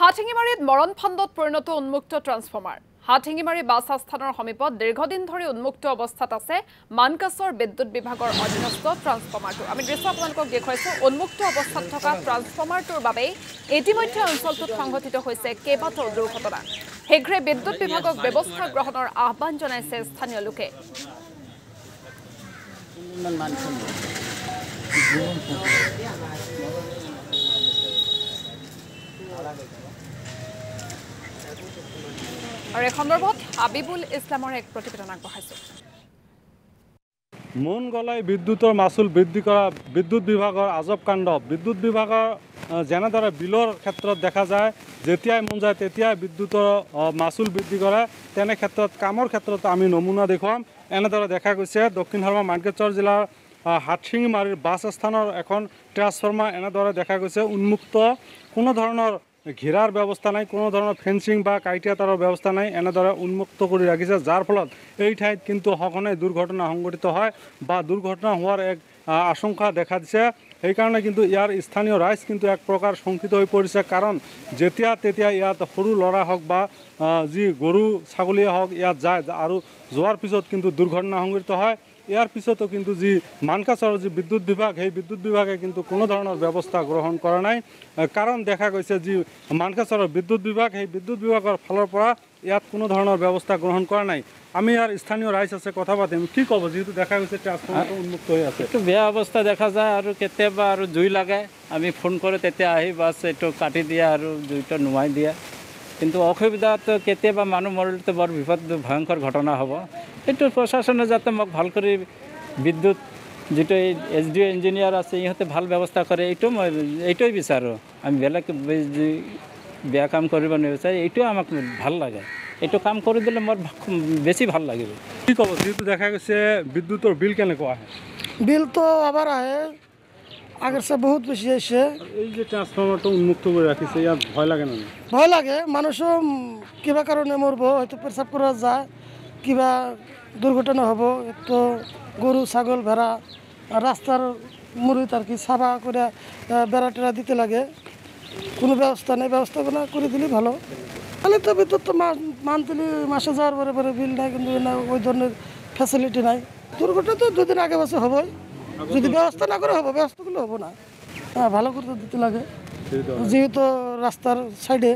হাতশিঙিমাৰীত মৰণ ফাণ্ডত পৰিণত উন্মুক্ত ট্ৰান্সফৰ্মাৰ। হাতশিঙিমাৰী বাছ আস্থানৰ সমীপত দীৰ্ঘদিন ধৰি উন্মুক্ত অৱস্থাত আছে মানকাছৰ বিদ্যুৎ বিভাগৰ অধীনস্থ ট্ৰান্সফৰ্মাৰটো। আমি দৃশ্য আপোনালোকক দেখুৱাইছোঁ উন্মুক্ত অৱস্থাত থকা ট্ৰান্সফৰ্মাৰটোৰ বাবেই ইতিমধ্যে অঞ্চলটোত সংঘটিত হৈছে কেইবাটাও দুৰ্ঘটনা। শীঘ্ৰে বিদ্যুৎ বিভাগক ব্যৱস্থা গ্ৰহণৰ আহ্বান জনাইছে স্থানীয় লোকে ইমান মানুহ আৰু এই সন্দৰ্ভত হাবিবুল ইছলামৰ এক প্ৰতিবেদন আগবঢ়াইছোঁ। মন গলাই বিদ্যুতৰ মাচুল বৃদ্ধি কৰা বিদ্যুৎ বিভাগৰ আজব কাণ্ড। বিদ্যুৎ বিভাগৰ যেনেদৰে বিলৰ ক্ষেত্ৰত দেখা যায় যেতিয়াই মন যায় তেতিয়াই বিদ্যুতৰ মাচুল বৃদ্ধি কৰে। তেনে ক্ষেত্ৰত কামৰ ক্ষেত্ৰত আমি নমুনা দেখুৱাম। এনেদৰে দেখা গৈছে দক্ষিণ হাৰমা মানকেশ্বৰ জিলাৰ আহ, হাতশিঙিমাৰীৰ বাছ স্থানৰ এখন ট্ৰান্সফৰ্মাৰ এনেদৰে দেখা গৈছে উন্মুক্ত। কোনো ধৰণৰ ঘেৰাৰ ব্যৱস্থা নাই কোনো ধৰণৰ ফেঞ্চিং বা কাঁইটীয়া তাৰৰ ব্যৱস্থা নাই এনেদৰে উন্মুক্ত কৰি ৰাখিছে যাৰ ফলত এই ঠাইত কিন্তু সঘনাই দুৰ্ঘটনা সংঘটিত হয় বা দুৰ্ঘটনা হোৱাৰ এক আশংকা দেখা দিছে। সেইকাৰণে কিন্তু ইয়াৰ স্থানীয় ৰাইজ কিন্তু এক প্ৰকাৰ শংকিত হৈ পৰিছে কাৰণ যেতিয়া তেতিয়া ইয়াত সৰু ল'ৰা হওক বা যি গৰু ছাগলীয়ে হওক ইয়াত যায় আৰু যোৱাৰ পিছত কিন্তু দুৰ্ঘটনা সংঘটিত হয়। ইয়াৰ পিছতো কিন্তু যি মানকাছৰ যি বিদ্যুৎ বিভাগ সেই বিদ্যুৎ বিভাগে কিন্তু কোনো ধৰণৰ ব্যৱস্থা গ্ৰহণ কৰা নাই। কাৰণ দেখা গৈছে যি মানকাছৰৰ বিদ্যুৎ বিভাগ সেই বিদ্যুৎ বিভাগৰ ফালৰ পৰা ইয়াত কোনো ধৰণৰ ব্যৱস্থা গ্ৰহণ কৰা নাই। আমি ইয়াৰ স্থানীয় ৰাইজ আছে কথা পাতিম। কি ক'ব? যিহেতু দেখা গৈছে ট্ৰান্সফৰ্মাৰটো উন্মুক্ত হৈ আছে। এইটো বেয়া অৱস্থা দেখা যায় আৰু কেতিয়াবা আৰু জুই লাগে। আমি ফোন কৰোঁ তেতিয়া আহি বাছ এইটো কাটি দিয়া আৰু জুইটো নুমাই দিয়া। কিন্তু অসুবিধাটো কেতিয়াবা মানুহ মৰিলেতো বৰ বিপদ ভয়ংকৰ ঘটনা হ'ব। এইটো প্ৰশাসনে যাতে মোক ভাল কৰি বিদ্যুৎ যিটো এই এছ ডি অ' ইঞ্জিনিয়াৰ আছে ইহঁতে ভাল ব্যৱস্থা কৰে এইটো মই এইটোৱে বিচাৰোঁ। আমি বেলেগ বেয়া কাম কৰিব নিবিচাৰোঁ এইটোৱে আমাক ভাল লাগে। এইটো কাম কৰি দিলে মোৰ বেছি ভাল লাগিব। কি ক'ব যিহেতু দেখা গৈছে বিদ্যুতৰ বিল কেনেকুৱা আহে? বিল তো আবাৰ আহে। আগের চেয়ে বহুত বেশি এসে এই যে ট্ৰান্সফৰ্মাৰটো উন্মুক্ত কৰি ৰাখিছে ইয়াত ভয় লাগে না? ভয় লাগে মানুষও কিবা কারণে মরবো হয়তো পেশাব করা যায় কিবা দুর্ঘটনা হব তো গরু ছাগল ভেড়া আর রাস্তার মুড়িত আর কি সাফা করে বেড়া টেরা দিতে লাগে। কোনো ব্যবস্থা নেই ব্যবস্থাগুলো করে দিলে ভালো। তাহলে তো বিদ্যুৎ তো মান্থলি মাসে যাওয়ার পরে পরে বিল নাই কিন্তু ওই ধরনের ফ্যাসিলিটি নাই। দুর্ঘটনা তো দুদিন আগে বসে হবই। যদি ব্যবস্থা না করে হবে ব্যবস্থা করলে হব না। হ্যাঁ ভালো করে তো দিতে লাগে যেহেতু রাস্তার সাইডে